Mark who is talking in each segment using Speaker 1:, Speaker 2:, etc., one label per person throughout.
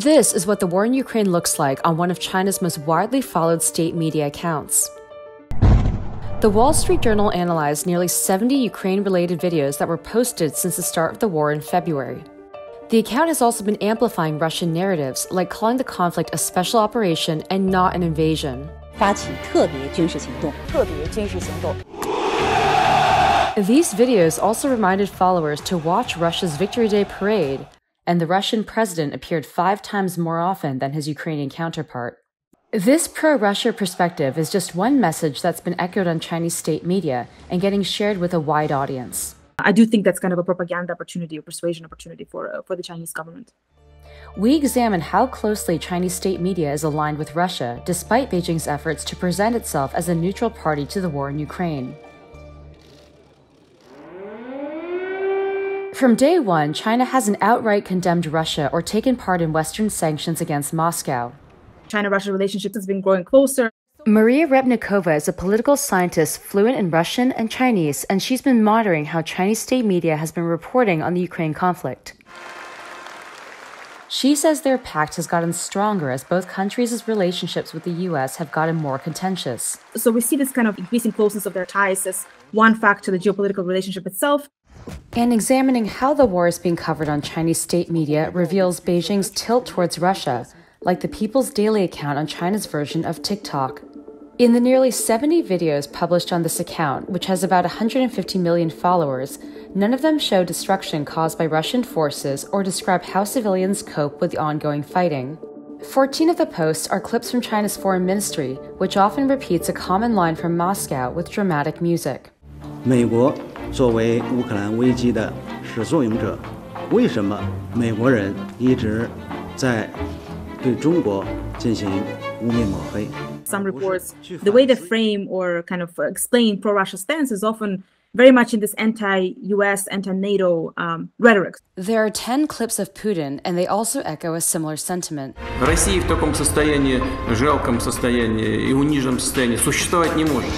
Speaker 1: This is what the war in Ukraine looks like on one of China's most widely followed state media accounts. The Wall Street Journal analyzed nearly 70 Ukraine related videos that were posted since the start of the war in February. The account has also been amplifying Russian narratives, like calling the conflict a special operation and not an invasion. These videos also reminded followers to watch Russia's Victory Day parade, and the Russian president appeared five times more often than his Ukrainian counterpart. This pro Russia perspective is just one message that's been echoed on Chinese state media and getting shared with a wide audience.
Speaker 2: I do think that's kind of a propaganda opportunity or persuasion opportunity for uh, for the Chinese government.
Speaker 1: We examine how closely Chinese state media is aligned with Russia, despite Beijing's efforts to present itself as a neutral party to the war in Ukraine. From day one, China hasn't outright condemned Russia or taken part in Western sanctions against Moscow.
Speaker 2: China Russia relationship has been growing closer.
Speaker 1: Maria Repnikova is a political scientist fluent in Russian and Chinese, and she's been monitoring how Chinese state media has been reporting on the Ukraine conflict. She says their pact has gotten stronger as both countries' relationships with the US have gotten more contentious.
Speaker 2: So we see this kind of increasing closeness of their ties as one factor to the geopolitical relationship itself.
Speaker 1: And examining how the war is being covered on Chinese state media reveals Beijing's tilt towards Russia, like the People's Daily account on China's version of TikTok. In the nearly 70 videos published on this account, which has about 150 million followers, none of them show destruction caused by Russian forces or describe how civilians cope with the ongoing fighting. 14 of the posts are clips from China's foreign ministry, which often repeats a common line from Moscow with dramatic music.
Speaker 3: 美国作为乌克兰危机的始作俑者，为什么美国人一直在对中国进行污蔑抹黑？
Speaker 2: Some reports, the way they frame or kind of explain pro-Russia stance is often very much in this anti-US, anti-NATO um, rhetoric.
Speaker 1: There are 10 clips of Putin, and they also echo a similar sentiment.
Speaker 4: Россия в таком состоянии, жалком состоянии и униженном состоянии существовать не может.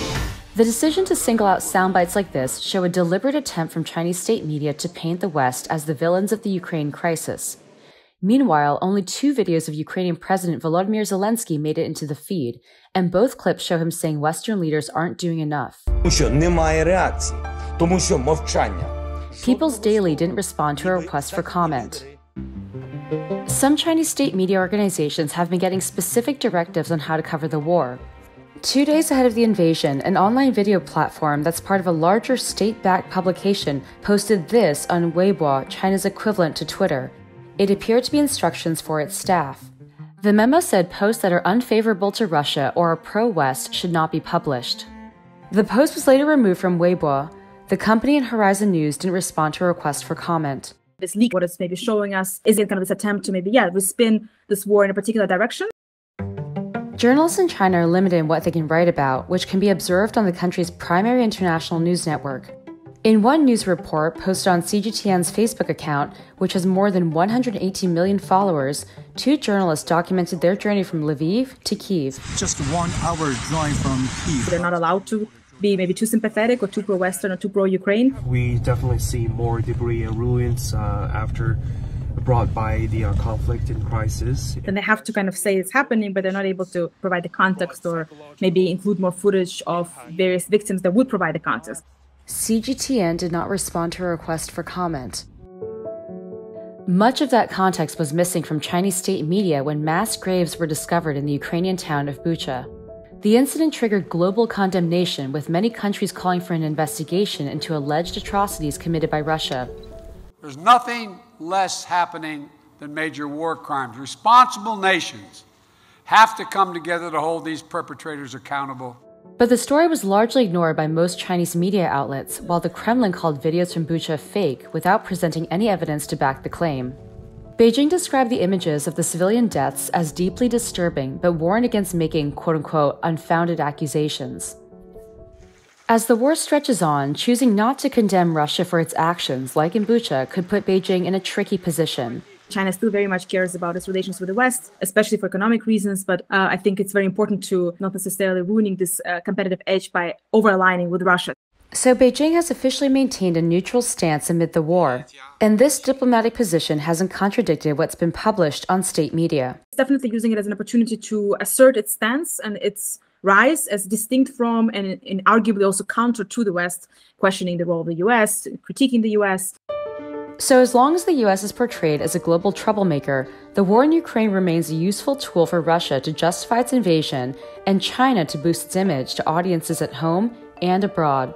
Speaker 1: The decision to single out sound bites like this show a deliberate attempt from Chinese state media to paint the West as the villains of the Ukraine crisis. Meanwhile, only two videos of Ukrainian President Volodymyr Zelensky made it into the feed, and both clips show him saying Western leaders aren't doing enough. People's Daily didn't respond to a request for comment. Some Chinese state media organizations have been getting specific directives on how to cover the war, Two days ahead of the invasion, an online video platform that's part of a larger state backed publication posted this on Weibo, China's equivalent to Twitter. It appeared to be instructions for its staff. The memo said posts that are unfavorable to Russia or are pro West should not be published. The post was later removed from Weibo. The company and Horizon News didn't respond to a request for comment.
Speaker 2: This leak, what it's maybe showing us, is it kind of this attempt to maybe, yeah, respin this war in a particular direction.
Speaker 1: Journalists in China are limited in what they can write about, which can be observed on the country's primary international news network. In one news report posted on CGTN's Facebook account, which has more than 118 million followers, two journalists documented their journey from Lviv to Kiev.
Speaker 5: Just one hour drive from Kiev.
Speaker 2: They're not allowed to be maybe too sympathetic or too pro-Western or too pro-Ukraine.
Speaker 6: We definitely see more debris and ruins uh, after brought by the uh, conflict and crisis.
Speaker 2: Then they have to kind of say it's happening, but they're not able to provide the context or maybe include more footage of various victims that would provide the context.
Speaker 1: CGTN did not respond to a request for comment. Much of that context was missing from Chinese state media when mass graves were discovered in the Ukrainian town of Bucha. The incident triggered global condemnation, with many countries calling for an investigation into alleged atrocities committed by Russia.
Speaker 7: There's nothing less happening than major war crimes. Responsible nations have to come together to hold these perpetrators accountable.
Speaker 1: But the story was largely ignored by most Chinese media outlets, while the Kremlin called videos from Bucha fake without presenting any evidence to back the claim. Beijing described the images of the civilian deaths as deeply disturbing, but warned against making quote unquote unfounded accusations. As the war stretches on, choosing not to condemn Russia for its actions, like in Bucha, could put Beijing in a tricky position.
Speaker 2: China still very much cares about its relations with the West, especially for economic reasons. But uh, I think it's very important to not necessarily ruining this uh, competitive edge by over aligning with Russia.
Speaker 1: So Beijing has officially maintained a neutral stance amid the war, and this diplomatic position hasn't contradicted what's been published on state media.
Speaker 2: It's definitely using it as an opportunity to assert its stance and its rise as distinct from and, and arguably also counter to the West, questioning the role of the US, critiquing the US.
Speaker 1: So, as long as the US is portrayed as a global troublemaker, the war in Ukraine remains a useful tool for Russia to justify its invasion and China to boost its image to audiences at home and abroad.